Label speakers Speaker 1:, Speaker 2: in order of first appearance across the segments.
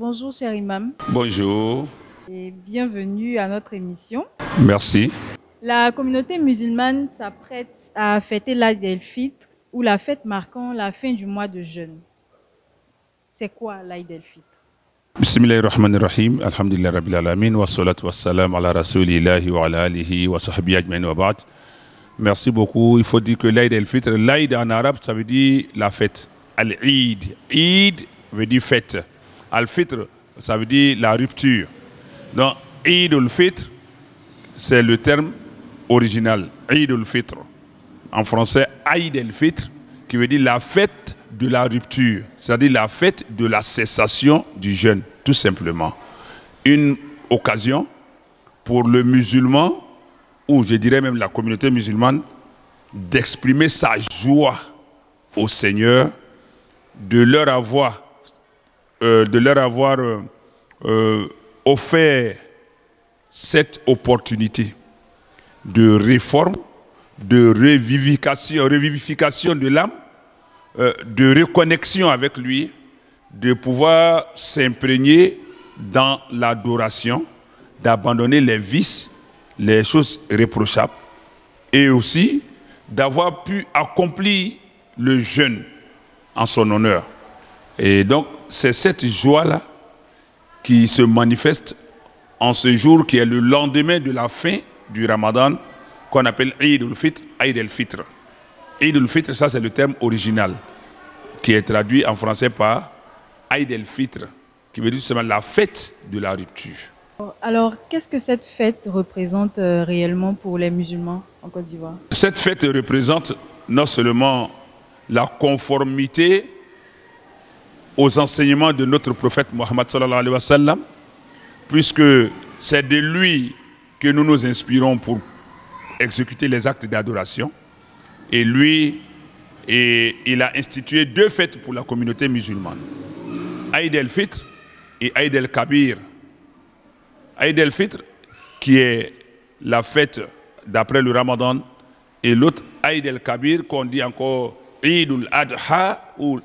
Speaker 1: bonjour cher imam
Speaker 2: Bonjour,
Speaker 1: et bienvenue à notre émission.
Speaker 2: merci.
Speaker 1: La communauté musulmane s'apprête à fêter l'Aïd el-Fitr ou la fête marquant la fin du mois de jeûne. C'est quoi l'Aïd el-Fitr
Speaker 2: Bismillahirrahmanirrahim. Alhamdulillah Rabbil Alamin. Wa salatu wa salam ala rasulillahi wa ala alihi wa sahbihi ajma'in wa ba'd. Merci beaucoup. Il faut dire que l'Aïd el-Fitr, l'Aïd en arabe, ça veut dire la fête. Al-Eid. Eid veut dire fête. Al-Fitr, ça veut dire la rupture. Donc, Eid al-Fitr, c'est le terme original. Eid al-Fitr. En français, Eid el-Fitr, qui veut dire la fête de la rupture, c'est-à-dire la fête de la cessation du jeûne, tout simplement. Une occasion pour le musulman, ou je dirais même la communauté musulmane, d'exprimer sa joie au Seigneur, de leur avoir, euh, de leur avoir euh, euh, offert cette opportunité de réforme, de revivification, revivification de l'âme, de reconnexion avec lui, de pouvoir s'imprégner dans l'adoration, d'abandonner les vices, les choses reprochables, et aussi d'avoir pu accomplir le jeûne en son honneur. Et donc, c'est cette joie-là qui se manifeste en ce jour qui est le lendemain de la fin du Ramadan, qu'on appelle Eid al-Fitr, Eid al-Fitr. Eid al-Fitr, ça c'est le terme original, qui est traduit en français par Eid al-Fitr, qui veut dire seulement la fête de la rupture.
Speaker 1: Alors, qu'est-ce que cette fête représente euh, réellement pour les musulmans en Côte d'Ivoire?
Speaker 2: Cette fête représente non seulement la conformité aux enseignements de notre prophète Mohammed sallallahu alayhi wa sallam, puisque c'est de lui que nous nous inspirons pour exécuter les actes d'adoration. Et lui, et il a institué deux fêtes pour la communauté musulmane. Aïd el-Fitr et Aïd el-Kabir. Aïd el-Fitr, qui est la fête d'après le Ramadan, et l'autre Aïd el-Kabir, qu'on dit encore Eid al-Adha ou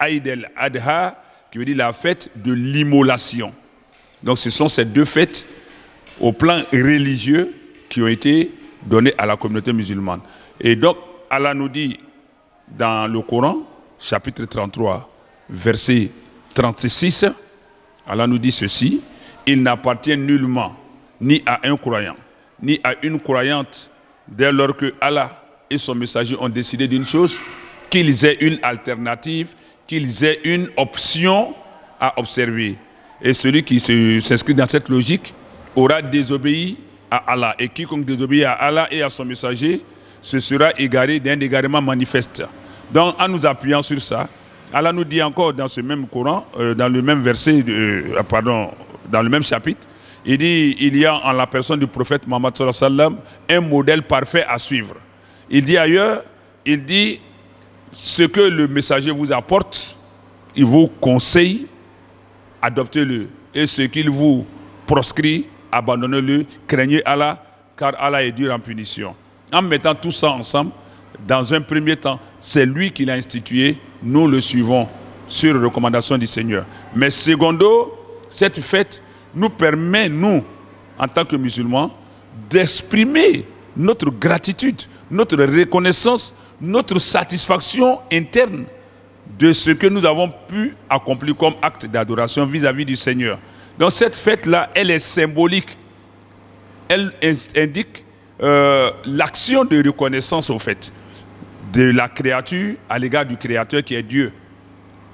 Speaker 2: Aïd el-Adha, qui veut dire la fête de l'immolation. Donc ce sont ces deux fêtes au plan religieux qui ont été données à la communauté musulmane. Et donc Allah nous dit dans le Coran, chapitre 33, verset 36, Allah nous dit ceci, il n'appartient nullement ni à un croyant, ni à une croyante, dès lors que Allah et son messager ont décidé d'une chose, qu'ils aient une alternative, qu'ils aient une option à observer. Et celui qui se- s'inscrit dans cette logique aura désobéi à Allah. Et quiconque désobéit à Allah et à son messager, ce sera égaré d'un égarement manifeste. Donc, en nous appuyant sur ça, Allah nous dit encore dans ce même Coran, euh, dans le même verset, euh, pardon, dans le même chapitre, il dit il y a en la personne du prophète Mohammed un modèle parfait à suivre. Il dit ailleurs, il dit ce que le messager vous apporte, il vous conseille, adoptez-le. Et ce qu'il vous proscrit, abandonnez-le, craignez Allah, car Allah est dur en punition. En mettant tout ça ensemble, dans un premier temps, c'est lui qui l'a institué, nous le suivons sur recommandation du Seigneur. Mais secondo, cette fête nous permet, nous, en tant que musulmans, d'exprimer notre gratitude, notre reconnaissance, notre satisfaction interne de ce que nous avons pu accomplir comme acte d'adoration vis-à-vis du Seigneur. Donc cette fête-là, elle est symbolique. Elle in- indique euh, l'action de reconnaissance, au fait, de la créature à l'égard du Créateur qui est Dieu,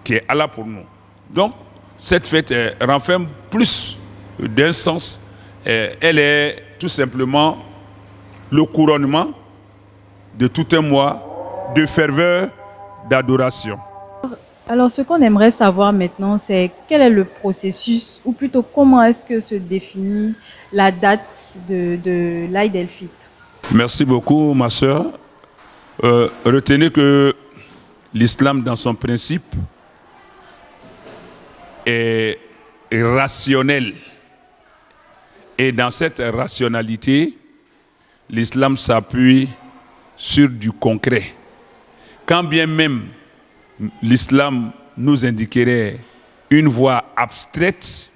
Speaker 2: qui est Allah pour nous. Donc, cette fête euh, renferme plus d'un sens. Euh, elle est tout simplement le couronnement de tout un mois de ferveur, d'adoration.
Speaker 1: Alors, ce qu'on aimerait savoir maintenant, c'est quel est le processus, ou plutôt comment est-ce que se définit la date de, de l'Aïd el-Fitr
Speaker 2: Merci beaucoup, ma soeur. retenez que l'islam, dans son principe, est rationnel. Et dans cette rationalité, l'islam s'appuie sur du concret. Quand bien même l'islam nous indiquerait une voie abstraite,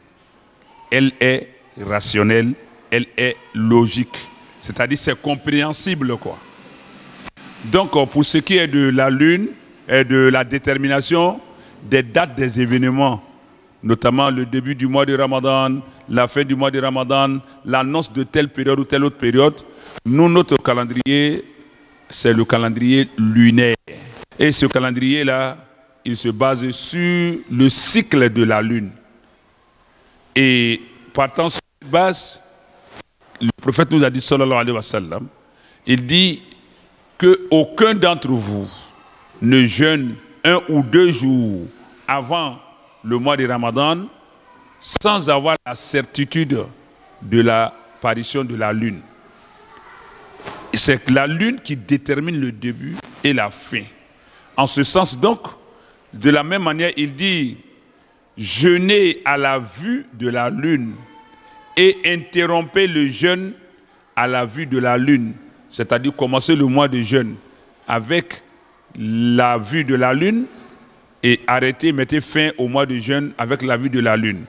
Speaker 2: elle est rationnelle, elle est logique. C'est-à-dire c'est compréhensible. Donc pour ce qui est de la lune et de la détermination des dates des événements, notamment le début du mois de Ramadan, la fin du mois de Ramadan, l'annonce de telle période ou telle autre période, nous, notre calendrier, c'est le calendrier lunaire. Et ce calendrier-là, il se base sur le cycle de la lune. Et partant sur cette base, le prophète nous a dit, sallallahu alayhi wa sallam, il dit que aucun d'entre vous ne jeûne un ou deux jours avant le mois de Ramadan sans avoir la certitude de l'apparition de la lune. C'est la lune qui détermine le début et la fin. En ce sens donc, de la même manière, il dit, jeûnez à la vue de la lune et interrompez le jeûne à la vue de la lune. C'est-à-dire commencer le mois de jeûne avec la vue de la lune et arrêtez, mettez fin au mois de jeûne avec la vue de la lune.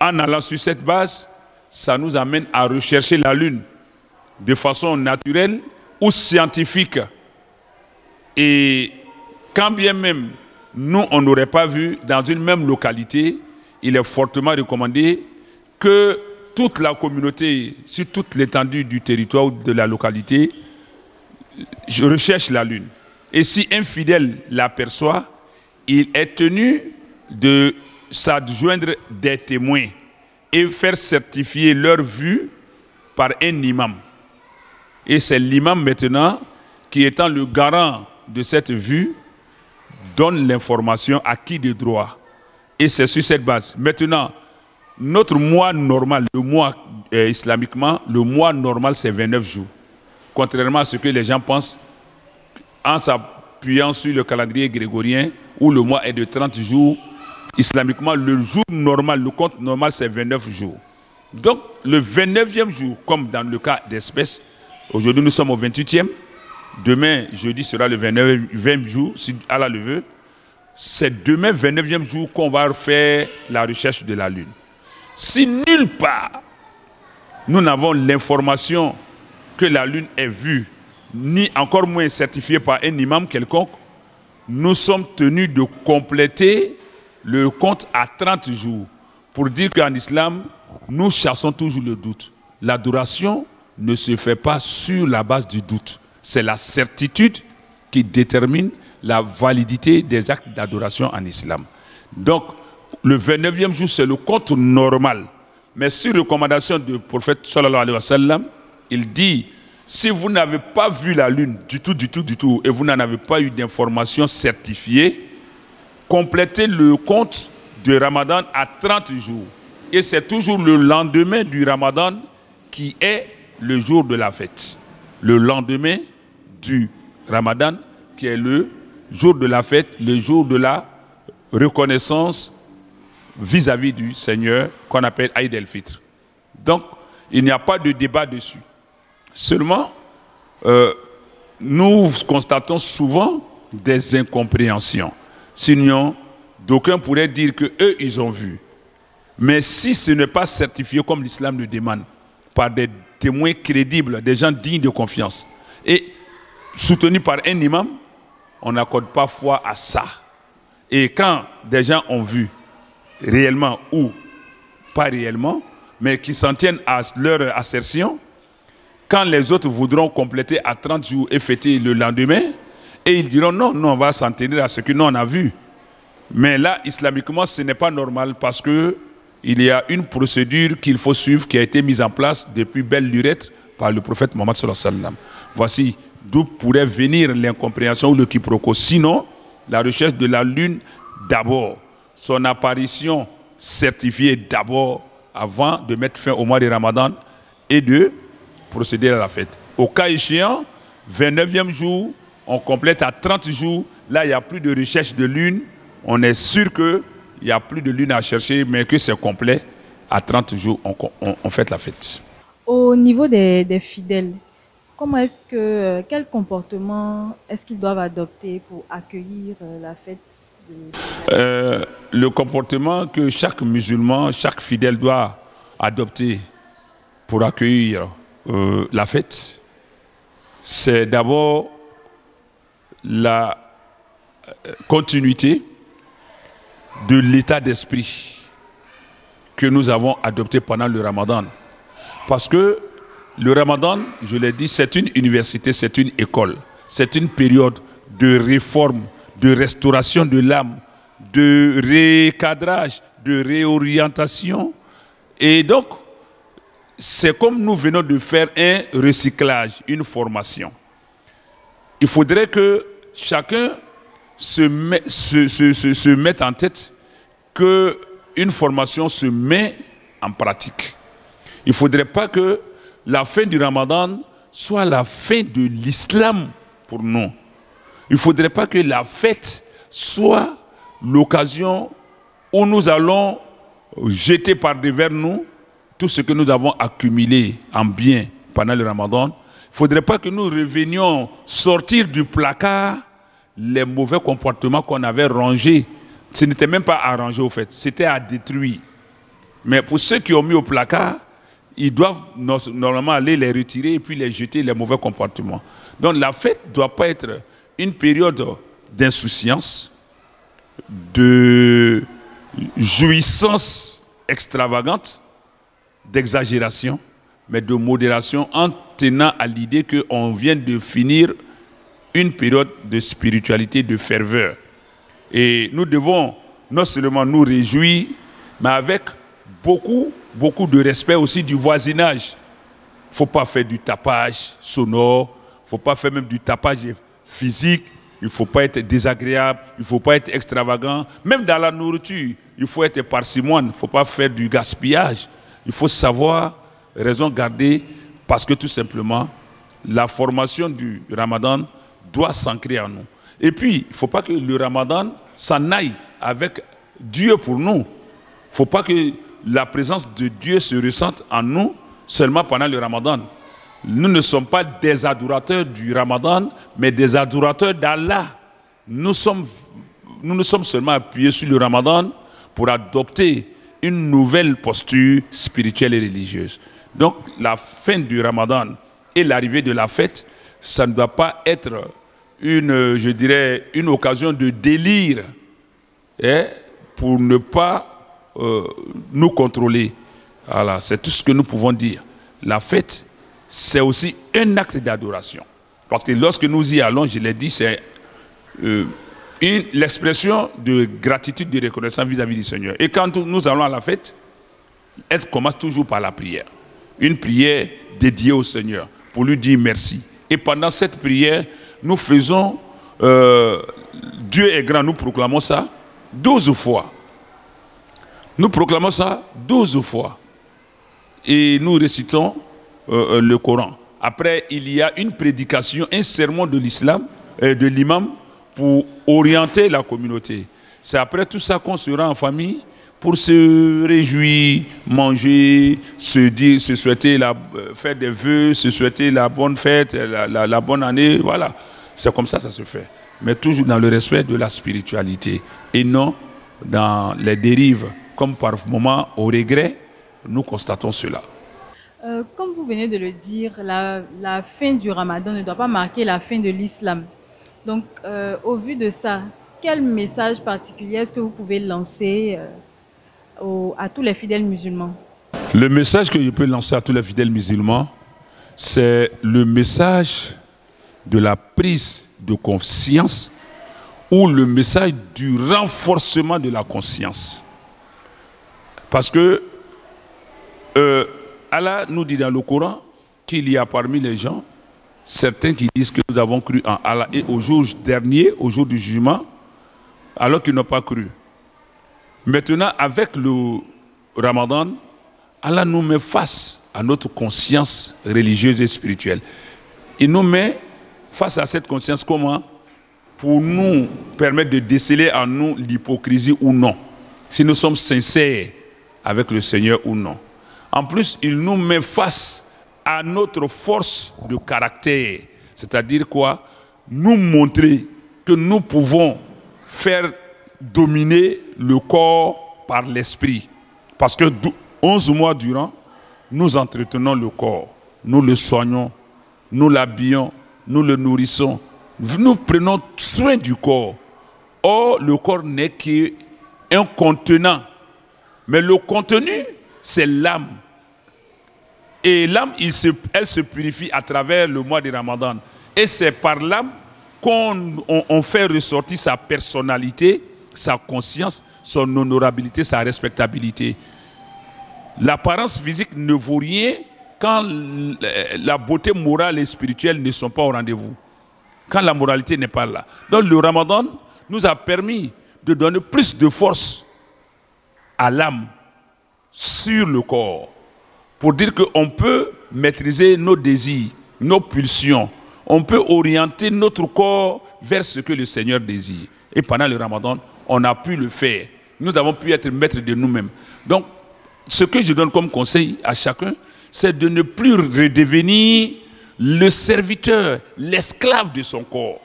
Speaker 2: En allant sur cette base, ça nous amène à rechercher la lune de façon naturelle ou scientifique. Et quand bien même nous, on n'aurait pas vu dans une même localité, il est fortement recommandé que toute la communauté, sur toute l'étendue du territoire ou de la localité, recherche la lune. Et si un fidèle l'aperçoit, il est tenu de s'adjoindre des témoins et faire certifier leur vue par un imam. Et c'est l'imam maintenant qui étant le garant de cette vue, donne l'information à qui de droit. Et c'est sur cette base. Maintenant, notre mois normal, le mois euh, islamiquement, le mois normal c'est 29 jours. Contrairement à ce que les gens pensent, en s'appuyant sur le calendrier grégorien, où le mois est de 30 jours, islamiquement, le jour normal, le compte normal c'est 29 jours. Donc, le 29e jour, comme dans le cas d'espèces, aujourd'hui nous sommes au 28e, Demain, jeudi sera le 29, 20 jour, si Allah le veut. C'est demain, 29e jour, qu'on va faire la recherche de la Lune. Si nulle part, nous n'avons l'information que la Lune est vue, ni encore moins certifiée par un imam quelconque, nous sommes tenus de compléter le compte à 30 jours pour dire qu'en islam, nous chassons toujours le doute. L'adoration ne se fait pas sur la base du doute. C'est la certitude qui détermine la validité des actes d'adoration en islam. Donc, le 29e jour, c'est le compte normal. Mais sur recommandation du prophète il dit si vous n'avez pas vu la lune du tout, du tout, du tout, et vous n'en avez pas eu d'information certifiée, complétez le compte de Ramadan à 30 jours. Et c'est toujours le lendemain du Ramadan qui est le jour de la fête. Le lendemain du Ramadan, qui est le jour de la fête, le jour de la reconnaissance vis-à-vis du Seigneur qu'on appelle Aïd el-Fitr. Donc, il n'y a pas de débat dessus. Seulement, euh, nous constatons souvent des incompréhensions. Sinon, d'aucuns pourraient dire que eux, ils ont vu. Mais si ce n'est pas certifié comme l'islam le demande, par des témoins crédibles, des gens dignes de confiance, et soutenu par un imam, on n'accorde pas foi à ça. Et quand des gens ont vu réellement ou pas réellement, mais qui s'en tiennent à leur assertion, quand les autres voudront compléter à 30 jours et fêter le lendemain, et ils diront non, non, on va s'en tenir à ce que nous on a vu. Mais là, islamiquement, ce n'est pas normal parce que il y a une procédure qu'il faut suivre qui a été mise en place depuis belle lurette par le prophète Mohammed sallallahu Voici d'où pourrait venir l'incompréhension ou le quiproquo. Sinon, la recherche de la lune d'abord, son apparition certifiée d'abord avant de mettre fin au mois de Ramadan et de procéder à la fête. Au cas échéant, 29e jour, on complète à 30 jours. Là, il n'y a plus de recherche de lune. On est sûr qu'il n'y a plus de lune à chercher, mais que c'est complet. À 30 jours, on, on, fait la fête.
Speaker 1: Au niveau des, des fidèles, Comment est-ce que, euh, quel comportement est-ce qu'ils doivent adopter pour accueillir euh, la fête
Speaker 2: Euh, le comportement que chaque musulman, chaque fidèle doit adopter pour accueillir euh, la fête, c'est d'abord la continuité de l'état d'esprit que nous avons adopté pendant le ramadan. Parce que le ramadan, je l'ai dit, c'est une université, c'est une école, c'est une période de réforme, de restauration de l'âme, de recadrage, de réorientation. Et donc, c'est comme nous venons de faire un recyclage, une formation. Il faudrait que chacun se, mette en tête qu'une formation se met en pratique. Il ne faudrait pas que la fin du ramadan soit la fin de l'islam pour nous. Il ne faudrait pas que la fête soit l'occasion où nous allons jeter par devers nous tout ce que nous avons accumulé en bien pendant le ramadan. Il ne faudrait pas que nous revenions sortir du placard les mauvais comportements qu'on avait rangés. Ce n'était même pas à ranger au fait, c'était à détruire. Mais pour ceux qui ont mis au placard, ils doivent normalement aller les retirer et puis les jeter les mauvais comportements. Donc la fête ne doit pas être une période d'insouciance, de jouissance extravagante, d'exagération, mais de modération en tenant à l'idée qu'on vient de finir une période de spiritualité, de ferveur. Et nous devons non seulement nous réjouir, mais avec beaucoup, beaucoup de respect aussi du voisinage. Il ne faut pas faire du tapage sonore, il ne faut pas faire même du tapage physique, il ne faut pas être désagréable, il ne faut pas être extravagant. Même dans la nourriture, il faut être parcimoine, il ne faut pas faire du gaspillage. Il faut savoir raison garder parce que tout simplement, la formation du ramadan doit s'ancrer en nous. Et puis, il ne faut pas que le ramadan s'en aille avec Dieu pour nous. Il ne faut pas que la présence de Dieu se ressente en nous seulement pendant le ramadan. Nous ne sommes pas des adorateurs du ramadan, mais des adorateurs d'Allah. Nous nous sommes seulement appuyés sur le ramadan pour adopter une nouvelle posture spirituelle et religieuse. Donc la fin du ramadan et l'arrivée de la fête, ça ne doit pas être une, je dirais, une occasion de délire hein, pour ne pas euh, nous contrôler. Voilà, c'est tout ce que nous pouvons dire. La fête, c'est aussi un acte d'adoration. Parce que lorsque nous y allons, je l'ai dit, c'est euh, l'expression de gratitude, de reconnaissance vis-à-vis du Seigneur. Et quand nous allons à la fête, elle commence toujours par la prière. Une prière dédiée au Seigneur pour lui dire merci. Et pendant cette prière, nous faisons euh, Dieu est grand, nous proclamons ça douze fois. Nous proclamons ça douze fois. Et nous récitons euh, euh, le Coran. Après, il y a une prédication, un sermon de l'islam, de l'imam, pour orienter la communauté. C'est après tout ça qu'on sera en famille pour se réjouir, manger, se dire, se souhaiter la, faire des vœux, se souhaiter la bonne fête, la, la bonne année. Voilà. C'est comme ça ça se fait. Mais toujours dans le respect de la spiritualité et non dans les dérives, comme par moment au regret, nous constatons cela.
Speaker 1: Euh, comme vous venez de le dire, la, fin du ramadan ne doit pas marquer la fin de l'islam. Donc, euh, au vu de ça, quel message particulier est-ce que vous pouvez lancer euh, à tous les fidèles musulmans
Speaker 2: Le message que je peux lancer à tous les fidèles musulmans, c'est le message de la prise de conscience ou le message du renforcement de la conscience. Parce que Allah nous dit dans le Coran qu'il y a parmi les gens certains qui disent que nous avons cru en Allah et au jour dernier, au jour du jugement, alors qu'ils n'ont pas cru. Maintenant, avec le ramadan, Allah nous met face à notre conscience religieuse et spirituelle. Il nous met face à cette conscience comment? Pour nous permettre de déceler en nous l'hypocrisie ou non. Si nous sommes sincères avec le Seigneur ou non. En plus, il nous met face à notre force de caractère. C'est-à-dire quoi? Nous montrer que nous pouvons faire dominer le corps par l'esprit. Parce que 11 mois durant, nous entretenons le corps, nous le soignons, nous l'habillons, nous le nourrissons, nous prenons soin du corps. Or, le corps n'est qu'un contenant. Mais le contenu, c'est l'âme. Et l'âme, elle se purifie à travers le mois de Ramadan. Et c'est par l'âme qu'on fait ressortir sa personnalité, sa conscience, son honorabilité, sa respectabilité. L'apparence physique ne vaut rien quand la beauté morale et spirituelle ne sont pas au rendez-vous. Quand la moralité n'est pas là. Donc le ramadan nous a permis de donner plus de force à l'âme sur le corps. Pour dire qu'on peut maîtriser nos désirs, nos pulsions. On peut orienter notre corps vers ce que le Seigneur désire. Et pendant le ramadan, on a pu le faire. Nous avons pu être maîtres de nous-mêmes. Donc, ce que je donne comme conseil à chacun, c'est de ne plus redevenir le serviteur, l'esclave de son corps.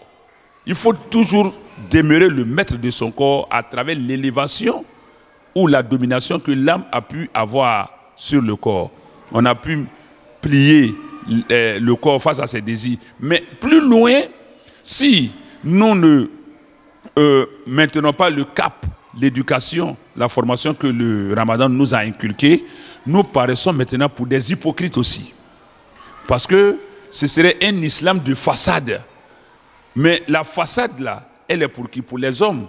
Speaker 2: Il faut toujours demeurer le maître de son corps à travers l'élévation ou la domination que l'âme a pu avoir sur le corps. On a pu plier euh, le corps face à ses désirs. Mais plus loin, si nous ne euh, maintenons pas le cap, l'éducation, la formation que le ramadan nous a inculqué, nous paraissons maintenant pour des hypocrites aussi. Parce que ce serait un islam de façade. Mais la façade là, elle est pour qui? Pour les hommes.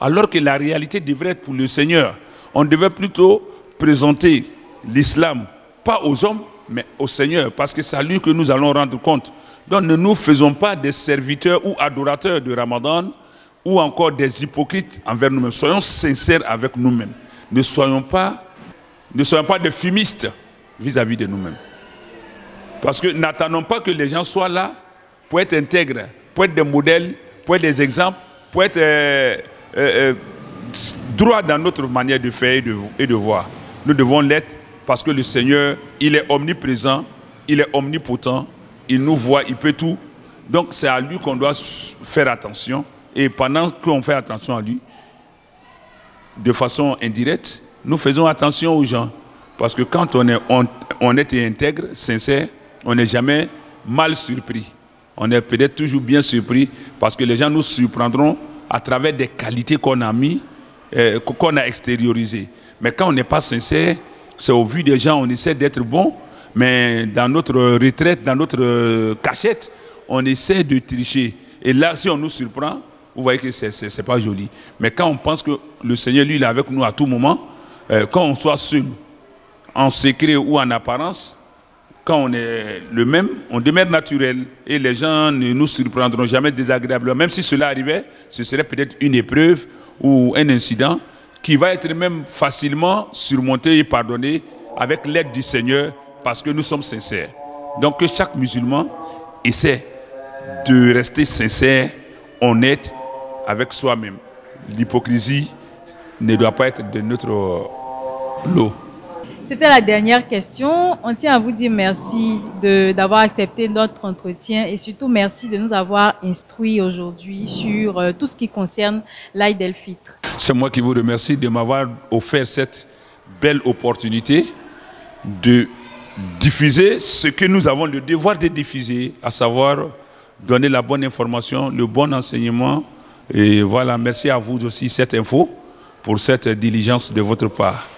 Speaker 2: Alors que la réalité devrait être pour le Seigneur. On devait plutôt présenter l'islam, pas aux hommes, mais au Seigneur, parce que c'est à lui que nous allons rendre compte. Donc ne nous faisons pas des serviteurs ou adorateurs de Ramadan, ou encore des hypocrites envers nous-mêmes. Soyons sincères avec nous-mêmes. Ne soyons pas, ne soyons pas des fumistes vis-à-vis de nous-mêmes. Parce que n'attendons pas que les gens soient là pour être intègres, pour être des modèles, pour être des exemples, pour être euh, euh, euh, droits dans notre manière de faire et de, et de voir. Nous devons l'être parce que le Seigneur, il est omniprésent, il est omnipotent, il nous voit, il peut tout. Donc c'est à lui qu'on doit faire attention. Et pendant qu'on fait attention à lui, de façon indirecte, nous faisons attention aux gens. Parce que quand on est et intègre, sincère, on n'est jamais mal surpris. On est peut-être toujours bien surpris parce que les gens nous surprendront à travers des qualités qu'on a mis, euh, qu'on a extériorisées. Mais quand on n'est pas sincère, c'est au vu des gens, on essaie d'être bon, mais dans notre retraite, dans notre euh, cachette, on essaie de tricher. Et là, si on nous surprend, vous voyez que ce n'est pas joli. Mais quand on pense que le Seigneur, lui, il est avec nous à tout moment, euh, quand on soit seul, en secret ou en apparence, quand on est le même, on demeure naturel. Et les gens ne nous surprendront jamais désagréablement. Même si cela arrivait, ce serait peut-être une épreuve ou un incident qui va être même facilement surmonté et pardonné avec l'aide du Seigneur parce que nous sommes sincères. Donc que chaque musulman essaie de rester sincère, honnête avec soi-même. L'hypocrisie ne doit pas être de notre lot.
Speaker 1: C'était la dernière question. On tient à vous dire merci d'avoir accepté notre entretien et surtout merci de nous avoir instruits aujourd'hui sur euh, tout ce qui concerne l'Aïd el-Fitr.
Speaker 2: C'est moi qui vous remercie de m'avoir offert cette belle opportunité de diffuser ce que nous avons le devoir de diffuser, à savoir donner la bonne information, le bon enseignement et voilà, merci à vous aussi, cette info, pour cette diligence de votre part.